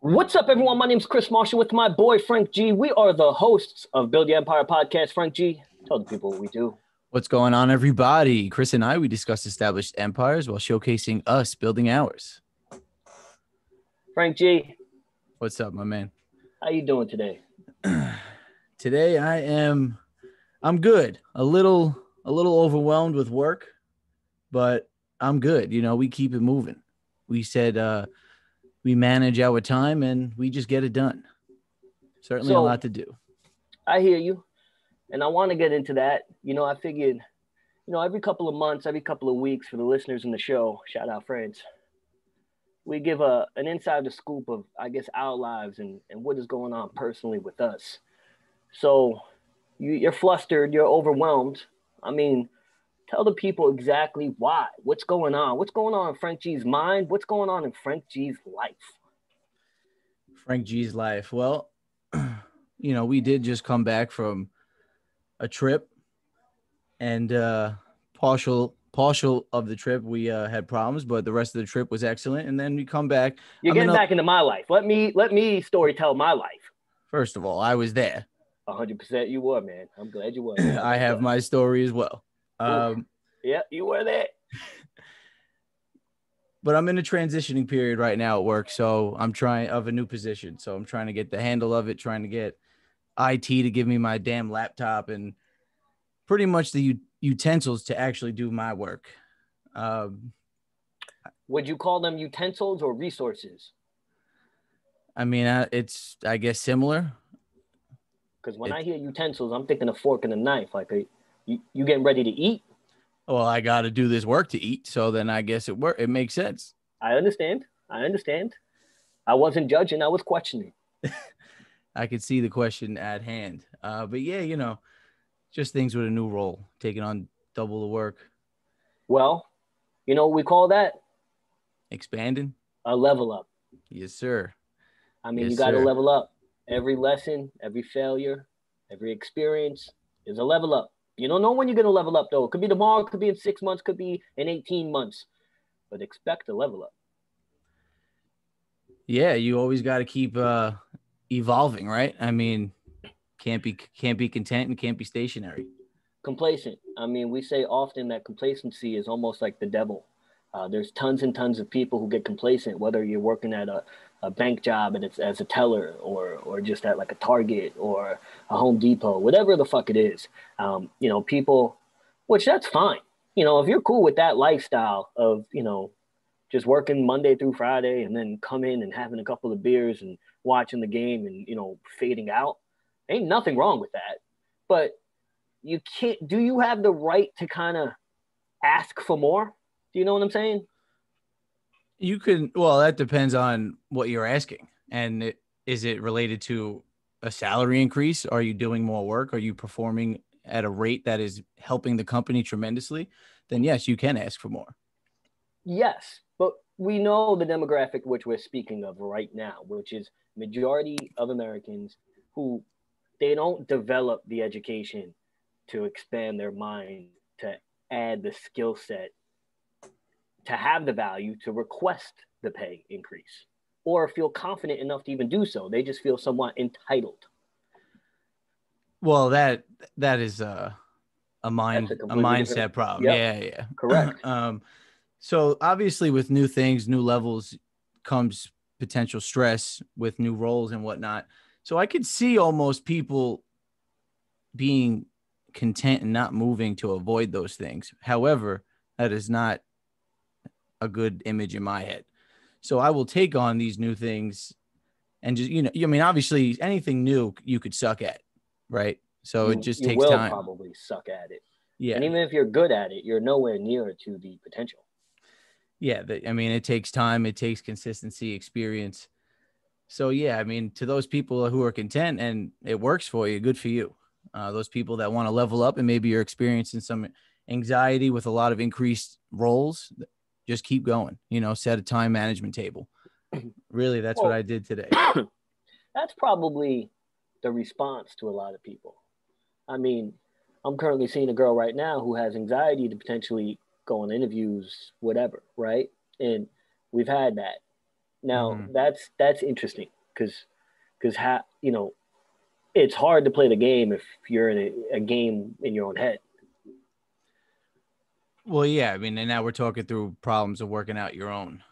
What's up, everyone? My name is Chris Marshall with my boy Frank G. We are the hosts of Build the Empire podcast. Frank G, tell the people what we do. What's going on, everybody? Chris and I, we discuss established empires while showcasing us building ours. Frank G, What's up, my man? how you doing today? Today I am I'm good. A little a little overwhelmed with work, but I'm good. You know, we keep it moving. We said uh we manage our time and we just get it done. Certainly a lot to do. I hear you, and I want to get into that. You know, I figured, you know, every couple of months, every couple of weeks for the listeners in the show, shout out friends, we give a an insider scoop of, I guess, our lives and and what is going on personally with us. So, you, you're flustered, you're overwhelmed. I mean, tell the people exactly why. What's going on? What's going on in Frank G's mind? What's going on in Frank G's life? Frank G's life. Well, you know, we did just come back from a trip and uh partial partial of the trip we uh had problems, but the rest of the trip was excellent. And then we come back. You're I'm getting back into my life. Let me let me story tell my life. First of all, I was there. hundred percent you were, man. I'm glad you were. I have my story as well. Um, Yeah, you were there. but I'm in a transitioning period right now at work, so I'm trying of a new position. So I'm trying to get the handle of it, trying to get IT to give me my damn laptop and pretty much the u- utensils to actually do my work. Um, Would you call them utensils or resources? I mean, uh, it's I guess similar. Because when It- I hear utensils, I'm thinking a fork and a knife. Like, are you, you getting ready to eat? Well, I got to do this work to eat, so then I guess it work. It makes sense. I understand. I understand. I wasn't judging. I was questioning. I could see the question at hand. Uh, but yeah, you know, just things with a new role, taking on double the work, Well, you know what we call that? expanding. A level up. Yes, sir. I mean, Yes, you got to level up. Every lesson, every failure, every experience is a level up. You don't know when you're going to level up, though. It could be tomorrow, it could be in six months, could be in 18 months. But expect to level up. Yeah, you always got to keep uh, evolving, right? I mean, can't be can't be content and can't be stationary. complacent. I mean, we say often that complacency is almost like the devil. Uh, there's tons and tons of people who get complacent, whether you're working at a, a bank job and it's as a teller or or just at like a Target or a Home Depot, whatever the fuck it is. Um, you know, people, which that's fine. You know, if you're cool with that lifestyle of, you know, just working Monday through Friday and then come in and having a couple of beers and watching the game and, you know, fading out, ain't nothing wrong with that. But you can't do you have the right to kind of ask for more do you know what i'm saying You can well, that depends on what you're asking, and it, is it related to a salary increase? Are you doing more work? Are you performing at a rate that is helping the company tremendously? Then yes, you can ask for more. yes but we know the demographic which we're speaking of right now which is majority of americans who they don't develop the education to expand their mind to add the skill set to have the value to request the pay increase or feel confident enough to even do so they just feel somewhat entitled Well, that that is a a mind a a, mindset different- problem. Yep. Yeah, yeah. Correct. um, so obviously, with new things, new levels comes potential stress with new roles and whatnot. So I could see almost people being content and not moving to avoid those things. However, that is not a good image in my head. So I will take on these new things and just you know, I mean, obviously, anything new you could suck at, right? So You- it just you takes will time. probably suck at it Yeah. And even if you're good at it, you're nowhere near to the potential. yeah the, i mean it takes time it takes consistency experience so yeah i mean to those people who are content and it works for you good for you uh, those people that want to level up and maybe you're experiencing some anxiety with a lot of increased roles just keep going you know set a time management table really that's what i did today That's probably the response to a lot of people. I mean, I'm currently seeing a girl right now who has anxiety to potentially go on interviews, whatever, right? And we've had that. Now mm-hmm. that's that's interesting because because ha you know it's hard to play the game if you're in a, a game in your own head. Well, yeah, I mean, and now we're talking through problems of working out your own,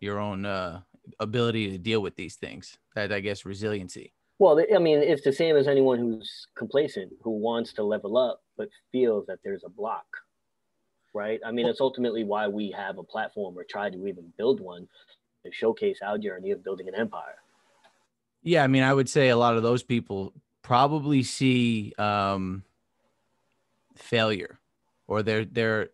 your own uh, ability to deal with these things. That I guess resiliency. Well, I mean, it's the same as anyone who's complacent, who wants to level up but feels that there's a block, right? I mean, it's ultimately why we have a platform or try to even build one to showcase our journey of building an empire. Yeah, I mean, I would say a lot of those people probably see um, failure, or they're they're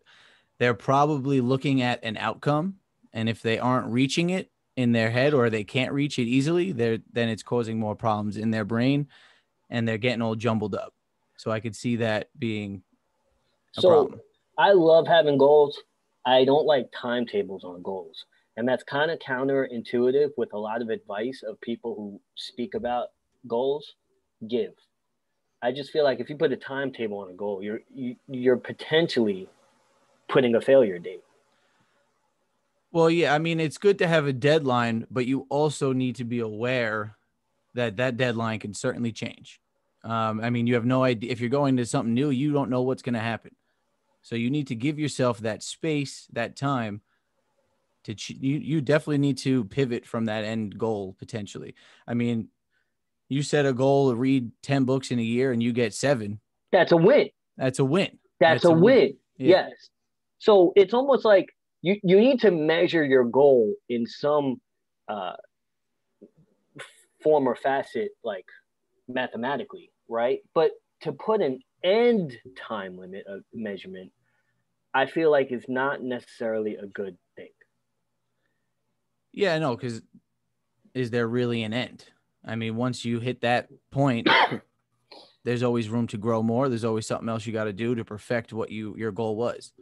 they're probably looking at an outcome, and if they aren't reaching it in their head or they can't reach it easily, they're then it's causing more problems in their brain, and they're getting all jumbled up. So I could see that being a so, problem. I love having goals. I don't like timetables on goals. And that's kind of counterintuitive with a lot of advice of people who speak about goals give. I just feel like if you put a timetable on a goal, you're you, you're potentially putting a failure date. Well, yeah, I mean it's good to have a deadline, but you also need to be aware that that deadline can certainly change. Um, I mean, you have no idea if you're going to something new, you don't know what's going to happen. So you need to give yourself that space, that time to ch- you you definitely need to pivot from that end goal potentially. I mean, you set a goal to read 10 books in a year and you get 7. That's a win. That's a win. That's, That's a, win. win. Yeah. Yes. So it's almost like you you need to measure your goal in some uh form or facet like mathematically, right? But to put an end time limit of measurement I feel like is not necessarily a good thing. Yeah, no, because is there really an end? I mean, once you hit that point, there's always room to grow more. There's always something else you got to do to perfect what you your goal was.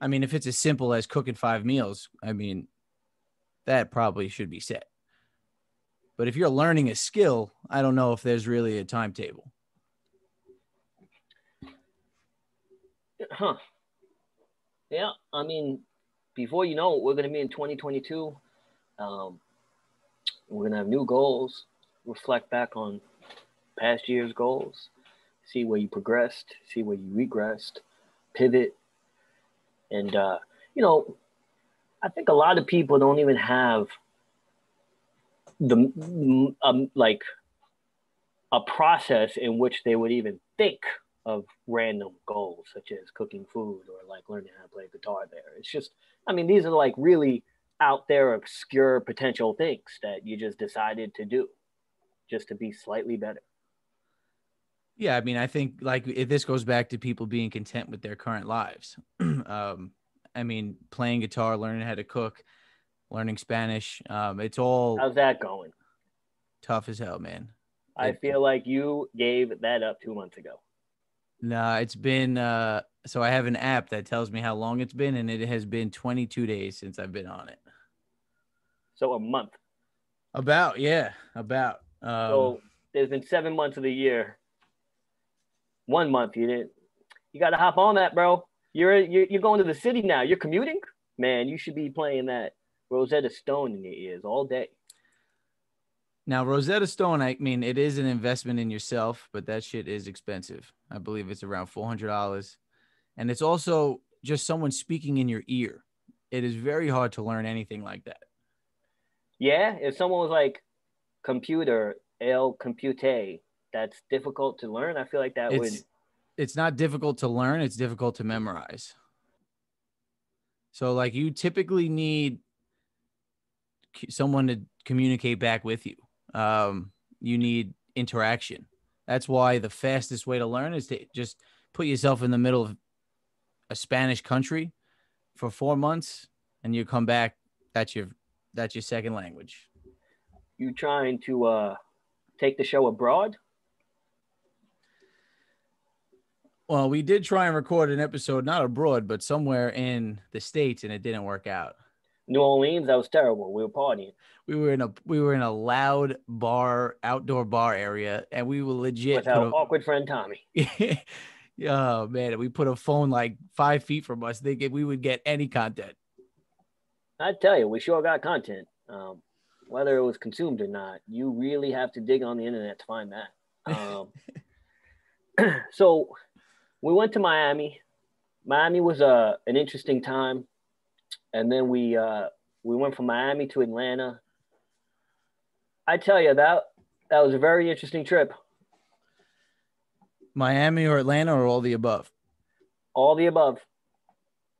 I mean, if it's as simple as cooking five meals, I mean, that probably should be set. But if you're learning a skill, I don't know if there's really a timetable. Huh. Yeah, I mean, before you know it, we're going to be in 2022. Um, we're going to have new goals, reflect back on past year's goals, see where you progressed, see where you regressed, pivot. And, uh, you know, I think a lot of people don't even have the, um, like, a process in which they would even think of random goals, such as cooking food or like learning how to play guitar there. It's just, I mean, these are like really out there obscure potential things that you just decided to do just to be slightly better. Yeah, I mean, I think like if this goes back to people being content with their current lives. um, I mean, playing guitar, learning how to cook, learning Spanish. Um, it's all how's that going? Tough as hell, man. I it, feel like you gave that up two months ago. No, it's been uh so I have an app that tells me how long it's been and it has been 22 days since I've been on it. So a month. About, yeah, about. Um, so there's been 7 months of the year. One month you didn't. You got to hop on that, bro. You're, you're you're going to the city now. You're commuting? Man, you should be playing that Rosetta Stone in your ears all day. Now, Rosetta Stone, I mean, it is an investment in yourself, but that shit is expensive. I believe it's around $400. And it's also just someone speaking in your ear. It is very hard to learn anything like that. Yeah. If someone was like computer, el compute, that's difficult to learn. I feel like that it's, would. It's not difficult to learn, it's difficult to memorize. So, like, you typically need someone to communicate back with you um, you need interaction. That's why the fastest way to learn is to just put yourself in the middle of a Spanish country for four months, and you come back. That's your that's your second language. You trying to uh, take the show abroad? Well, we did try and record an episode, not abroad, but somewhere in the states, and it didn't work out. New Orleans, that was terrible. We were partying. We were in a we were in a loud bar, outdoor bar area, and we were legit with our a, awkward friend Tommy. oh man, we put a phone like five feet from us, thinking we would get any content. I tell you, we sure got content. Um, whether it was consumed or not. You really have to dig on the internet to find that. Um, so we went to Miami. Miami was a uh, an interesting time, and then we uh, we went from Miami to Atlanta. I tell you that that was a very interesting trip. Miami or Atlanta or all the above? All the above.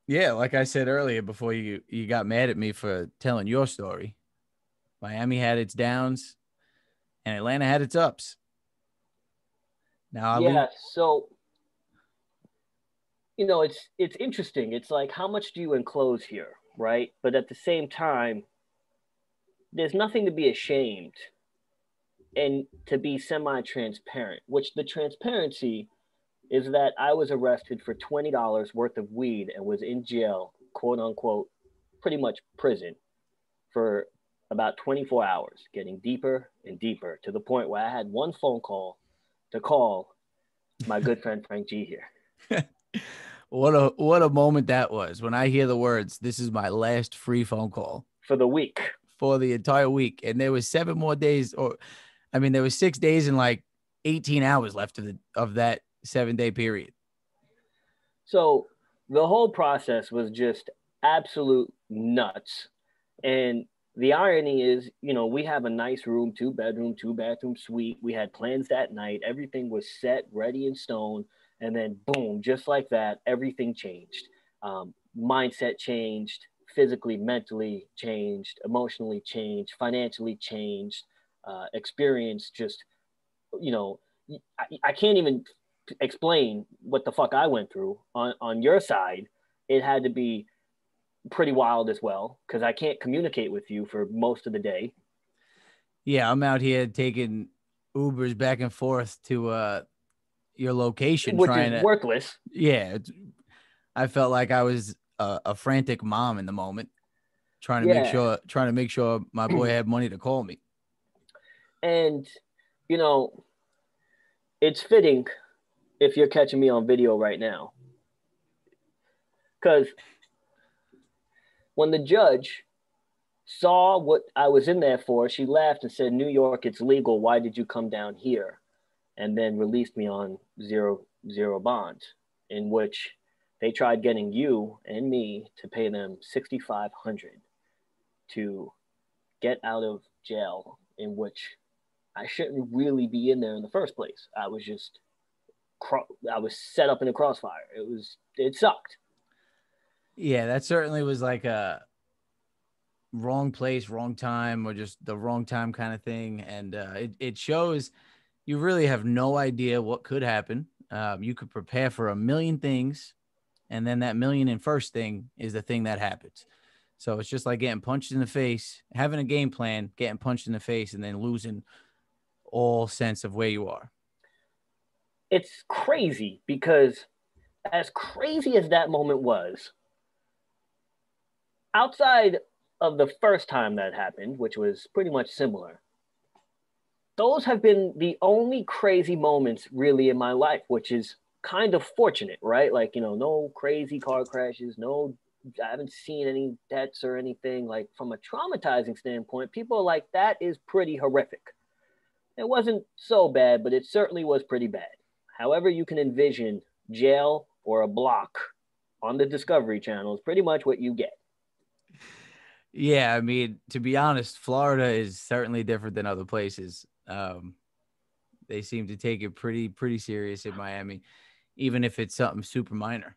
Yeah, like I said earlier before you you got mad at me for telling your story. Miami had its downs and Atlanta had its ups. Now, yeah, so you know, it's it's interesting. It's like how much do you enclose here, right? But at the same time, there's nothing to be ashamed and to be semi-transparent, which the transparency is that I was arrested for $20 worth of weed and was in jail, quote unquote, pretty much prison for about 24 hours, getting deeper and deeper to the point where I had one phone call to call my good friend Frank G here. what a what a moment that was when I hear the words, this is my last free phone call for the week. For the entire week. And there was seven more days or I mean there was six days and like 18 hours left of the of that seven day period. So the whole process was just absolute nuts. And the irony is, you know, we have a nice room, two bedroom, two bathroom suite. We had plans that night. Everything was set, ready in stone. And then, boom, just like that, everything changed. Um, mindset changed, physically, mentally changed, emotionally changed, financially changed. Uh, experience just, you know, I, I can't even explain what the fuck I went through on, on your side. It had to be pretty wild as well because I can't communicate with you for most of the day. Yeah, I'm out here taking Ubers back and forth to uh your location, which trying is to, worthless. Yeah, I felt like I was a, a frantic mom in the moment, trying to yeah. make sure trying to make sure my boy had money to call me. And you know, it's fitting if you're catching me on video right now, because when the judge saw what I was in there for, she laughed and said, New York, it's legal. Why did you come down here? And then released me on zero zero bond, in which they tried getting you and me to pay them 6500 to get out of jail in which I shouldn't really be in there in the first place. I was just I was set up in a crossfire. It was it sucked. Yeah, that certainly was like a wrong place, wrong time, or just the wrong time kind of thing. And uh, it, it shows you really have no idea what could happen. Um, you could prepare for a million things, and then that million and first thing is the thing that happens. So it's just like getting punched in the face, having a game plan, getting punched in the face, and then losing all sense of where you are. It's crazy because, as crazy as that moment was, outside of the first time that happened, which was pretty much similar, those have been the only crazy moments really in my life, which is kind of fortunate, right? Like, you know, no crazy car crashes, no, I haven't seen any deaths or anything. Like, from a traumatizing standpoint, people are like, that is pretty horrific. It wasn't so bad, but it certainly was pretty bad. However, you can envision jail or a block on the Discovery Channel is pretty much what you get. Yeah, I mean, to be honest, Florida is certainly different than other places. Um, they seem to take it pretty pretty serious in Miami, even if it's something super minor.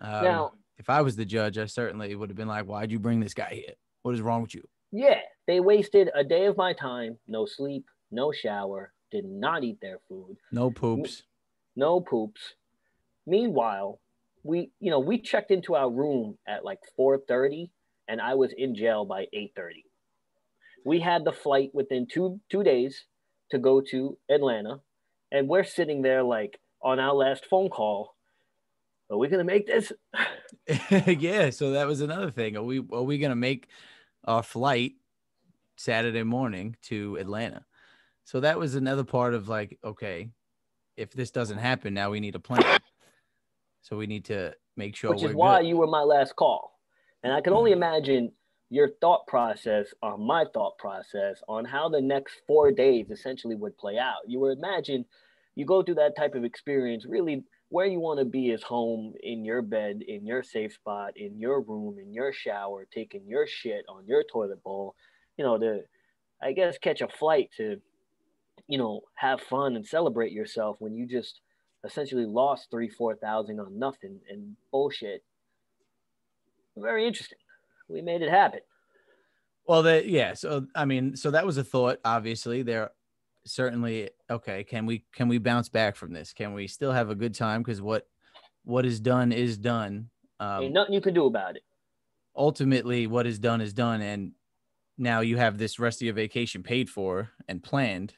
Um, now, if I was the judge, I certainly would have been like, "Why'd you bring this guy here? What is wrong with you?" Yeah, they wasted a day of my time. No sleep, no shower. Did not eat their food. No poops. No poops. Meanwhile, we you know we checked into our room at like 4:30 and I was in jail by 8:30. We had the flight within two two days to go to Atlanta, and we're sitting there like on our last phone call. Are we gonna make this? yeah. So that was another thing. Are we are we gonna make our flight Saturday morning to Atlanta? So that was another part of like, okay, if this doesn't happen, now we need a plan. So we need to make sure. Which is why good. you were my last call. And I can only mm-hmm. imagine your thought process on my thought process on how the next four days essentially would play out. You would imagine you go through that type of experience, really where you want to be is home in your bed, in your safe spot, in your room, in your shower, taking your shit on your toilet bowl, you know, to, I guess, catch a flight to, you know, have fun and celebrate yourself when you just essentially lost three, 4,000 on nothing and bullshit. Very interesting. We made it happen. Well, that yeah. So I mean, so that was a thought. Obviously, there certainly okay. Can we can we bounce back from this? Can we still have a good time? Because what what is done is done. Um, Ain't nothing you can do about it. Ultimately, what is done is done, and now you have this rest of your vacation paid for and planned.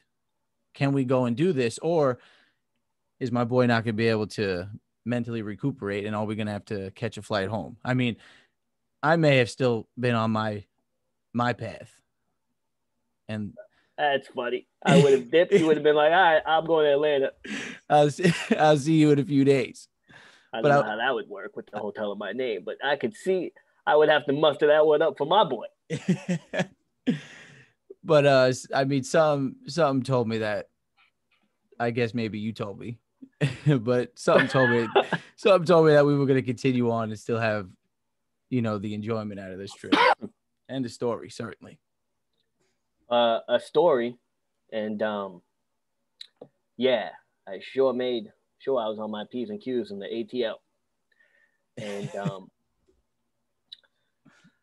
Can we go and do this, or is my boy not going to be able to mentally recuperate, and are we going to have to catch a flight home? I mean, I may have still been on my my path, and that's funny. I would have dipped. You would have been like, "All right, I'm going to Atlanta." I'll see, I'll see you in a few days. I don't but know I, how that would work with the hotel in my name, but I could see I would have to muster that one up for my boy. but uh, I mean, some some told me that. I guess maybe you told me, but something told me something told me that we were going to continue on and still have, you know, the enjoyment out of this trip. And the story certainly. Uh, a story, and um, yeah, I sure made sure I was on my p's and q's in the ATL, and um,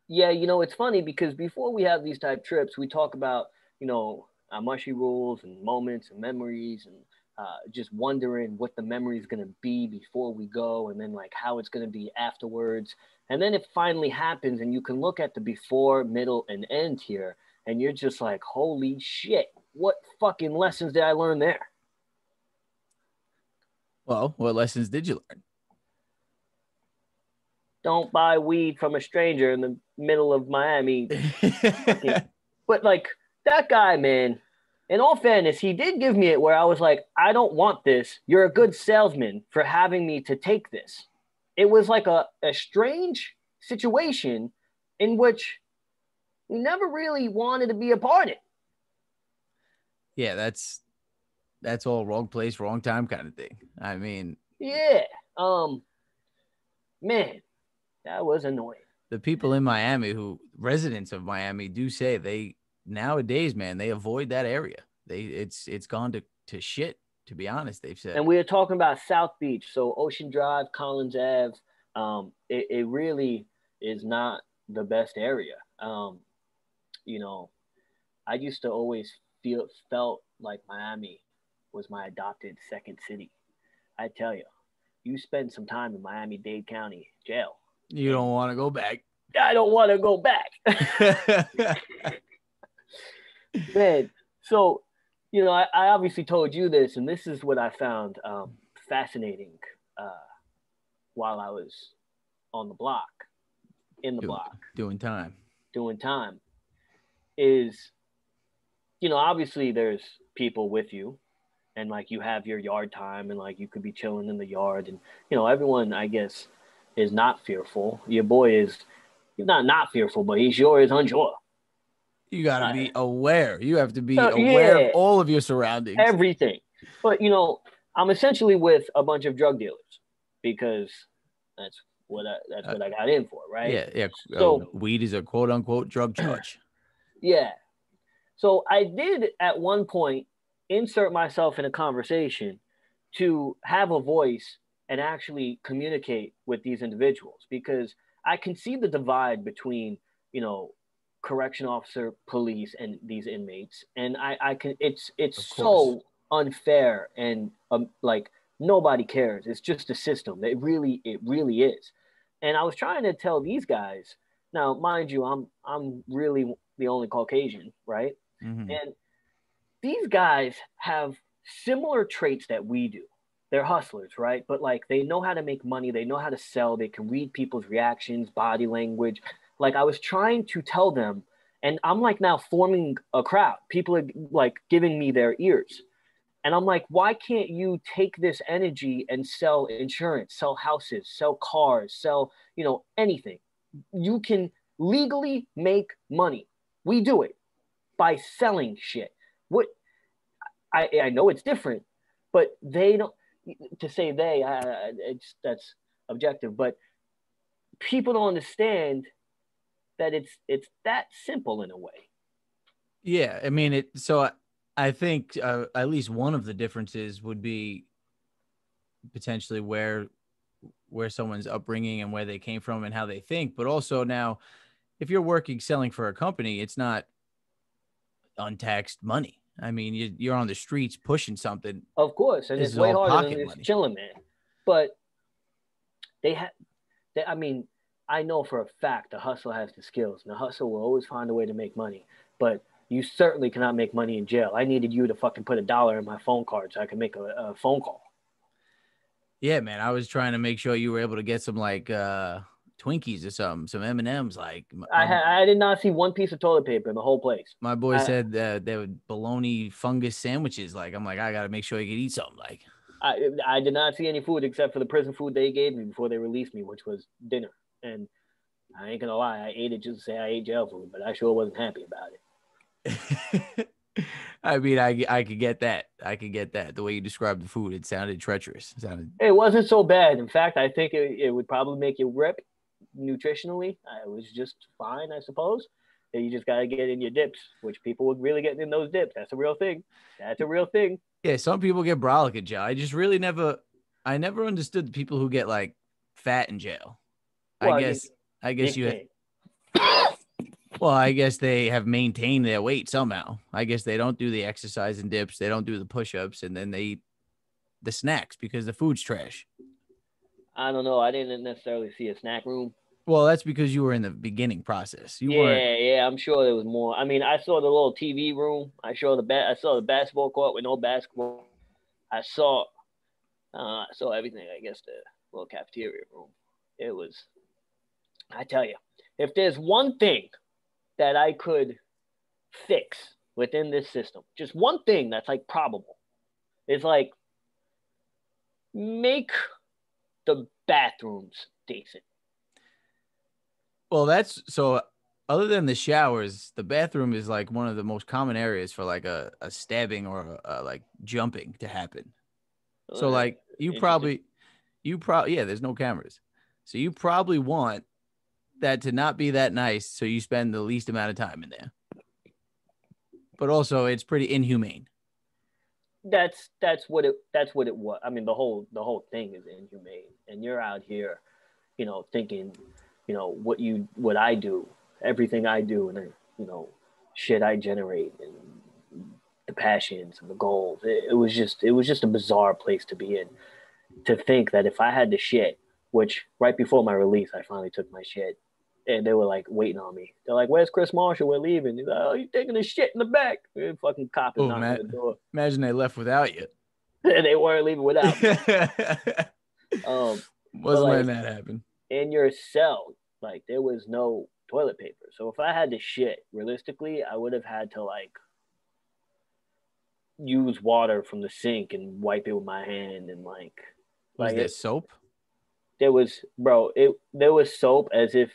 yeah, you know it's funny because before we have these type trips, we talk about you know our mushy rules and moments and memories and uh, just wondering what the memory is going to be before we go and then like how it's going to be afterwards and then it finally happens and you can look at the before middle and end here and you're just like, holy shit, what fucking lessons did I learn there? Well, what lessons did you learn? Don't buy weed from a stranger in the middle of Miami. but like that guy, man, in all fairness, he did give me it where I was like, I don't want this. You're a good salesman for having me to take this. It was like a, a strange situation in which we never really wanted to be a part of it. Yeah, that's that's all wrong place, wrong time kind of thing. I mean, yeah. Um man, that was annoying. The people in Miami who residents of Miami do say they nowadays, man, they avoid that area. They it's it's gone to to shit, to be honest, they've said. And we are talking about South Beach, so Ocean Drive, Collins Ave. Um, it, it really is not the best area. Um, you know, I used to always feel felt like Miami was my adopted second city. I tell you, you spend some time in Miami Dade County jail. You don't want to go back. I don't want to go back. Man, so you know, I, I, obviously told you this, and this is what I found um, fascinating uh, while I was on the block, in the block, doing time, doing time. Is you know obviously there's people with you and like you have your yard time and like you could be chilling in the yard and you know everyone i guess is not fearful. Your boy is he's not not fearful but he's sure is unsure you got to be aware you have to be uh, aware yeah, of all of your surroundings everything but you know i'm essentially with a bunch of drug dealers because that's what I, that's uh, what I got in for, right? Yeah, yeah. So uh, weed is a quote unquote drug charge. Yeah. So I did at one point insert myself in a conversation to have a voice and actually communicate with these individuals because I can see the divide between, you know, correction officer, police, and these inmates. And I, I can, it's, it's so unfair and um, like nobody cares. It's just a system. It really, it really is. And I was trying to tell these guys, now, mind you, I'm, I'm really the only Caucasian, right? Mm-hmm. And these guys have similar traits that we do. They're hustlers, right? But like they know how to make money, they know how to sell, they can read people's reactions, body language. Like I was trying to tell them, and I'm like now forming a crowd. People are like giving me their ears. And I'm like, why can't you take this energy and sell insurance, sell houses, sell cars, sell, you know, anything? You can legally make money. We do it by selling shit. What I I know it's different, but they don't. To say they, it's that's objective, but people don't understand that it's it's that simple in a way. Yeah, I mean it. So I, I think uh, at least one of the differences would be potentially where where someone's upbringing and where they came from and how they think, but also now if you're working selling for a company, it's not untaxed money. I mean, you, you're on the streets pushing something. Of course, and it's way harder than just chilling, man. But they have, I mean, I know for a fact the hustle has the skills, and the hustle will always find a way to make money. But you certainly cannot make money in jail. I needed you to fucking put a dollar in my phone card so I could make a, a phone call. Yeah, man. I was trying to make sure you were able to get some like uh Twinkies or something, some M and M's. Like I had, I did not see one piece of toilet paper in the whole place. My boy I, said that there were bologna fungus sandwiches. Like I'm like I got to make sure you can eat something. Like I I did not see any food except for the prison food they gave me before they released me, which was dinner. And I ain't gonna lie, I ate it just to say I ate jail food, but I sure wasn't happy about it. I mean, I I could get that. I could get that. The way you described the food, it sounded treacherous. It sounded. It wasn't so bad. In fact, I think it, it would probably make you rip nutritionally. It was just fine, I suppose. You just gotta get in your dips, which people would really get in those dips. That's a real thing. That's a real thing. Yeah, some people get brolic in jail. I just really never, I never understood the people who get like fat in jail. Well, I guess, I guess you. Well, I guess they have maintained their weight somehow. I guess they don't do the exercise and dips, they don't do the push-ups, and then they eat the snacks because the food's trash. I don't know. I didn't necessarily see a snack room. Well, that's because you were in the beginning process. You yeah, weren't... yeah, I'm sure there was more. I mean, I saw the little TV room. I saw the ba- I saw the basketball court with no basketball. I saw, uh, I saw everything. I guess the little cafeteria room. It was. I tell you, if there's one thing that I could fix within this system, just one thing that's like probable, is like make the bathrooms decent. Well, that's so. Other than the showers, the bathroom is like one of the most common areas for like a, a stabbing or a, a like jumping to happen. So like you probably, you probably yeah. There's no cameras, so you probably want that to not be that nice, so you spend the least amount of time in there. But also, it's pretty inhumane. That's that's what it that's what it was. I mean, the whole the whole thing is inhumane, and you're out here, you know, thinking you know what you what I do, everything I do, and you know shit I generate and the passions and the goals. It, it, was just it was just a bizarre place to be in. To think that if I had to shit, which right before my release, I finally took my shit, and they were like waiting on me. They're like, "Where's Chris Marshall? We're leaving." He's like, "Oh, you taking a shit in the back?" And fucking cop is knocking the door. Imagine they left without you. And they weren't leaving without. um, wasn't like, letting that happen in your cell, like there was no toilet paper. So if I had to shit, realistically, I would have had to like use water from the sink and wipe it with my hand and like was like there it, soap? There was bro, it there was soap as if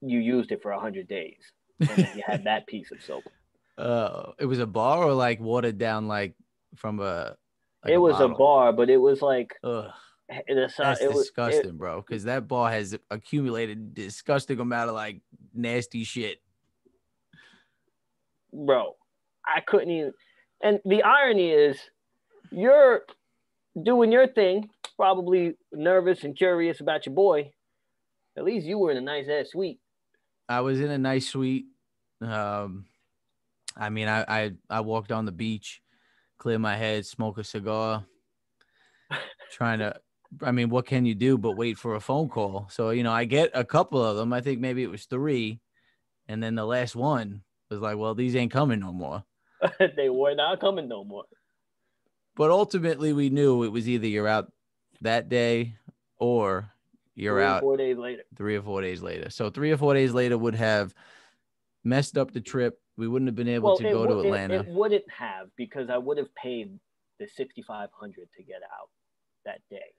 you used it for a hundred days. And then you had that piece of soap. Uh it was a bar or like watered down like from a like it a was bottle? a bar, but it was like Ugh that's it disgusting, it, bro. Because that ball has accumulated disgusting amount of like nasty shit. Bro, I couldn't even. And the irony is, you're doing your thing, probably nervous and curious about your boy. At least you were in a nice ass suite. I was in a nice suite. Um, I mean, I I, I walked on the beach, clear my head, smoke a cigar, trying to I mean, what can you do but wait for a phone call? So, you know, I get a couple of them. I think maybe it was three. And then the last one was like, well, these ain't coming no more. they were not coming no more. But ultimately, we knew it was either you're out that day or you're three out four days later. Three or four days later. So, three or four days later would have messed up the trip. We wouldn't have been able well, to go to Atlanta. It, it wouldn't have because I would have paid the 6500 to get out that day.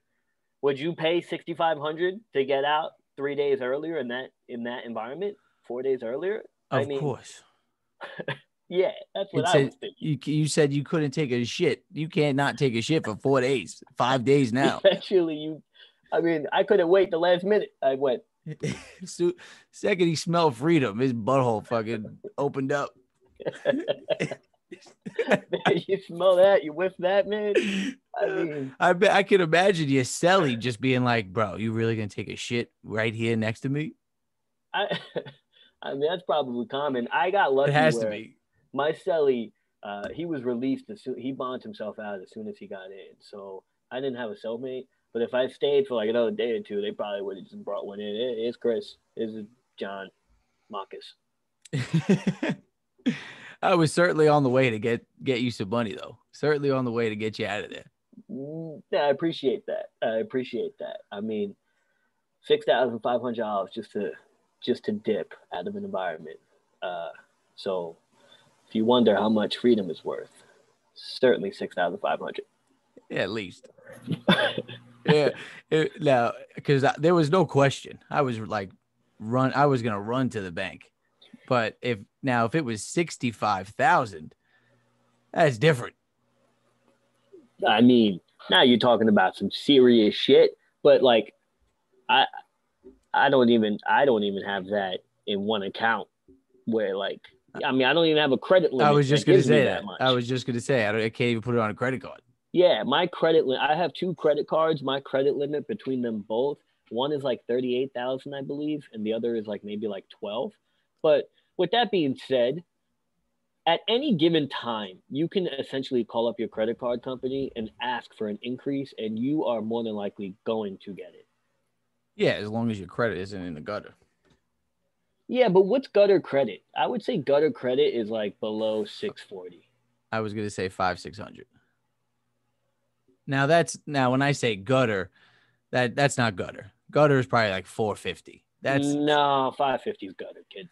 Would you pay sixty five hundred to get out three days earlier in that in that environment? four days earlier. Of I mean, course. Yeah, that's what It I said- was thinking. You you said you couldn't take a shit. You can't not take a shit for four days, five days now. Eventually, you. I mean, I couldn't wait the last minute. I went. so, second he smelled freedom, his butthole fucking opened up. you smell that? You whiff that, man? I mean, I bet I could imagine you, celly, just being like, "Bro, you really gonna take a shit right here next to me?" I. I mean, that's probably common. I got lucky. It has to be. My celly, uh, he was released as soon. He bonded himself out as soon as he got in. So I didn't have a cellmate. But if I stayed for like another day or two, they probably would have just brought one in. It's Chris. It's John Marcus. I was certainly on the way to get get you some money, though. Certainly on the way to get you out of there. Mm, Yeah, I appreciate that. I appreciate that. I mean, six thousand five hundred dollars just to just to dip out of an environment. Uh, so, if you wonder how much freedom is worth, certainly six thousand five hundred. Yeah, at least. yeah. It, now, because there was no question, I was like, run. I was gonna run to the bank, but if now if it was sixty five thousand, that's different. I mean, now you're talking about some serious shit, but like, I, I don't even, I don't even have that in one account where like, I mean, I don't even have a credit limit. I was just gonna say that. much. I was just gonna say I, don't, I can't even put it on a credit card. Yeah, my credit limit. I have two credit cards. My credit limit between them both, one is like thirty-eight thousand, I believe, and the other is like maybe like twelve. But with that being said, at any given time, you can essentially call up your credit card company and ask for an increase, and you are more than likely going to get it. Yeah, as long as your credit isn't in the gutter. Yeah, but what's gutter credit? I would say gutter credit is like below six forty. I was gonna say five six hundred. Now that's now when I say gutter, that that's not gutter. Gutter is probably like four fifty. That's no five fifty is gutter, kid.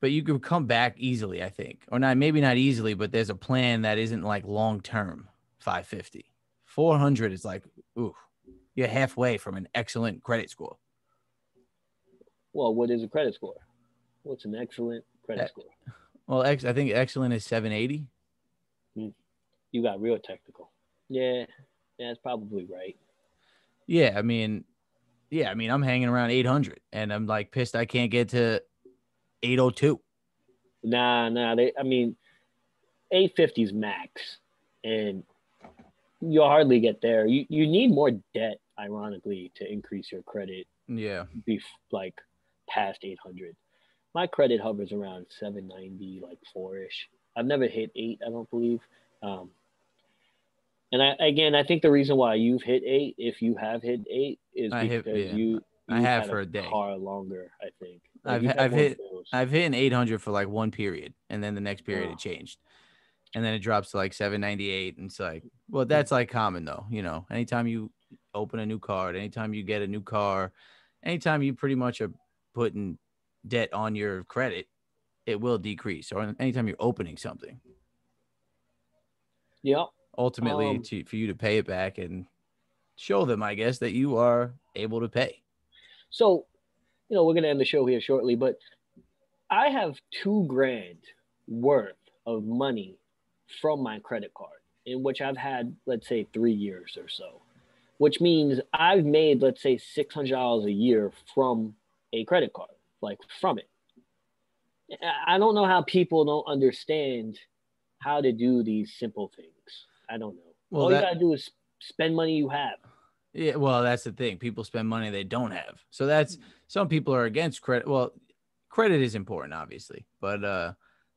but you could come back easily, I think, or not. Maybe not easily, but there's a plan that isn't like long term. Five fifty. Four hundred is like, ooh, you're halfway from an excellent credit score. Well, what is a credit score? What's an excellent credit That- score? Well, ex- I think excellent is seven eighty. Hmm. You got real technical. Yeah, yeah, that's probably right. Yeah, I mean, yeah, I mean, I'm hanging around 800 and I'm like pissed I can't get to 802. Nah, nah. They, I mean, 850s max, and you'll hardly get there. You you need more debt, ironically, to increase your credit. Yeah. Be like past 800. My credit hovers around 790, like four ish. I've never hit eight. I don't believe. Um, and I again, I think the reason why you've hit eight, if you have hit eight, is I hit- because yeah. you. I you've have had for a day. Car longer, I think. I've- I've hit- bills. I've hit an 800 for like one period and then the next period Oh. it changed. And then it drops to like 798 and it's like, well, hmm. that's like common though, you know. Anytime you open a new card, anytime you get a new car, anytime you pretty much are putting debt on your credit, it will decrease or anytime you're opening something. yeah. Ultimately Um, to for you to pay it back and show them, I guess, that you are able to pay. So, you know, we're gonna end the show here shortly, but I have two grand worth of money from my credit card, in which I've had, let's say, three years or so, which means I've made, let's say, six hundred dollars a year from a credit card, like from it. I don't know how people don't understand how to do these simple things. I don't know. Well, All that- you gotta do is spend money you have. Yeah, well, that's the thing. People spend money they don't have. So that's some people are against credit. Well, credit is important, obviously, but uh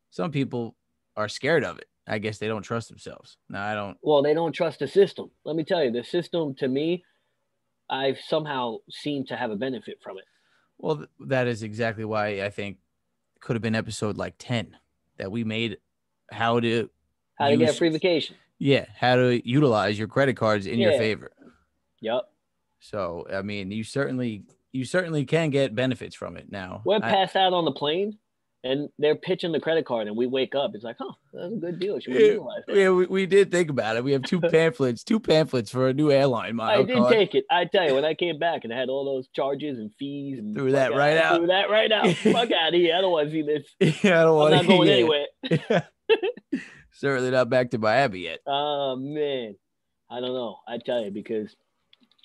some people are scared of it. I guess they don't trust themselves. No, I don't. well, they don't trust the system. Let me tell you, the system to me, I've somehow seemed to have a benefit from it. Well, th- that is exactly why I think could have been episode like 10 that we made how to How to get a free vacation. Yeah, how to utilize your credit cards in your favor. Yep. So, I mean, you certainly you certainly can get benefits from it now. We're I- passed out on the plane. and they're pitching the credit card, and we wake up. It's like, huh, that's a good deal. Should we Yeah, utilize that? yeah we, we did think about it. We have two pamphlets, two pamphlets for a new airline. I did card. take it. I tell you, when I came back and I had all those charges and fees, and Threw that right out. Threw that right out. Fuck out of here. I don't want to see this. yeah, I don't want to. I'm not going yeah. anywhere. Certainly not back to Miami yet. Oh man, I don't know. I tell you because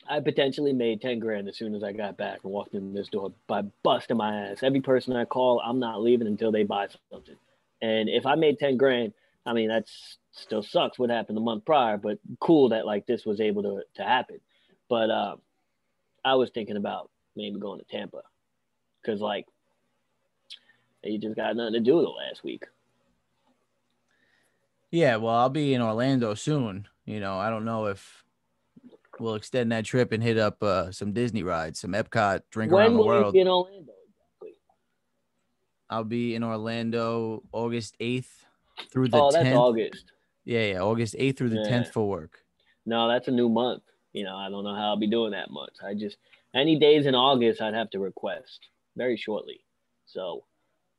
I potentially made ten grand as soon as I got back and walked in this door by busting my ass. Every person I call, I'm not leaving until they buy something. And if I made ten grand, I mean that's still sucks what happened the month prior, but cool that like this was able to to happen. But uh, I was thinking about maybe going to Tampa because like you just got nothing to do the last week. Yeah, well, I'll be in Orlando soon. You know, I don't know if we'll extend that trip and hit up uh, some Disney rides, some Epcot, drink around when the will you world. be in Orlando exactly? I'll be in Orlando August 8th through the Oh, 10th. that's August. Yeah, yeah, August 8th through the Yeah. 10th for work. No, that's a new month. You know, I don't know how I'll be doing that much. I just any days in August I'd have to request very shortly. So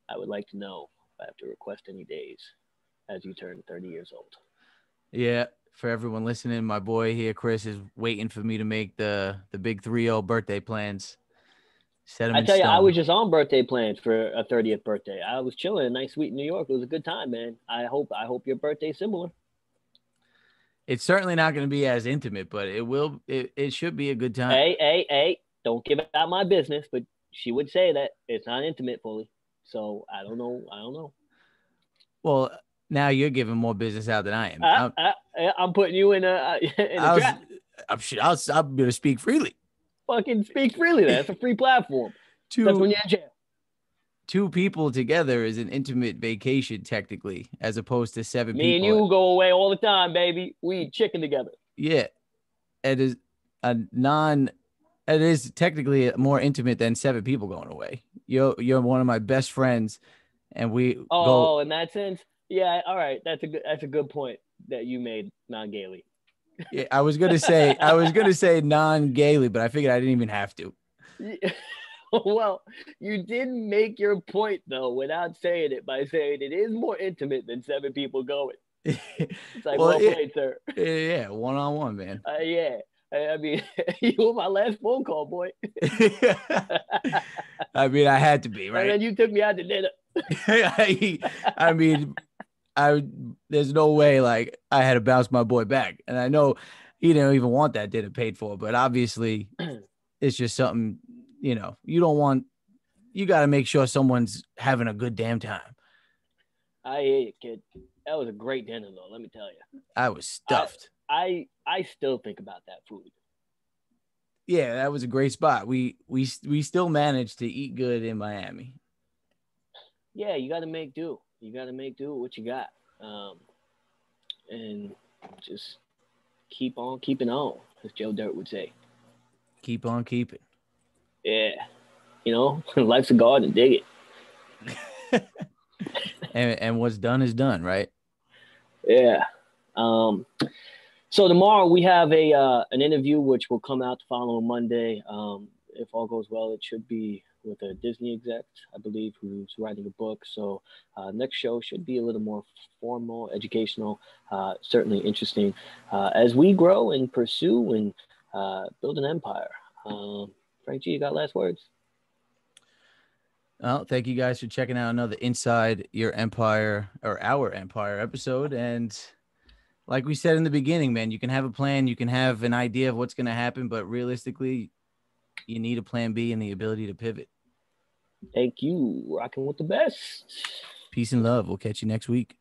I would like to know if I have to request any days as you turn 30 years old. Yeah, for everyone listening, my boy here, Chris, is waiting for me to make the the big 3-0 birthday plans. Set I in tell you, I was just on birthday plans for a 30th birthday. I was chilling in nice sweet New York. It was a good time, man. I hope I hope your birthday's similar. It's certainly not going to be as intimate, but it will. It, it should be a good time. Hey, hey, hey, don't give out my business, but she would say that it's not intimate fully. So I don't know. I don't know. Well, now you're giving more business out than I am. I, I'm- I, I'm putting you in a uh, in a I was, trap. I'm, uh, shit, I'll, I'm going to speak freely. Fucking speak freely. That's a free platform. That's when Two you're in jail. two people together is an intimate vacation, technically, as opposed to seven Me and people. you go away all the time, baby. We eat chicken together. Yeah, it is a non. It is technically more intimate than seven people going away. You're you're one of my best friends, and we Oh, go. in that sense, yeah. All right, that's a good. That's a good point that you made, non gaily. Yeah, I was gonna say I was gonna say non-gaily, but I figured I didn't even have to. well, you did make your point though without saying it by saying it is more intimate than seven people going. It's like, Well, well, played, sir. yeah, one on one, man. Uh, yeah. I mean, you were my last phone call, boy. I mean, I had to be And right. then you took me out to dinner. I, I mean, I there's no way like I had to bounce my boy back, and I know he didn't even want that dinner paid for, but obviously, it's just something you know you don't want. You got to make sure someone's having a good damn time. I hear you, kid. That was a great dinner, though. Let me tell you. I was stuffed. I I still think about that food. yeah, that was a great spot. We we we still managed to eat good in Miami. Yeah, you got to make do. You got to make do with what you got, um, and just keep on keeping on, as Joe Dirt would say. Keep on keeping. Yeah, you know, life's a garden. Dig it. And and what's done is done, right? Yeah. Um, so tomorrow we have a uh, an interview which will come out the following Monday. Um, if all goes well, it should be with a Disney exec, I believe, who's writing a book. So uh, next show should be a little more formal, educational, uh, certainly interesting uh, as we grow and pursue and uh, build an empire. Um, Frank G, you got last words? Well, thank you guys for checking out another Inside Your Empire or Our Empire episode. And like we said in the beginning, man, you can have a plan, you can have an idea of what's going to happen, but realistically, you need a plan B and the ability to pivot. Thank you. Rocking with the best. Peace and love. We'll catch you next week.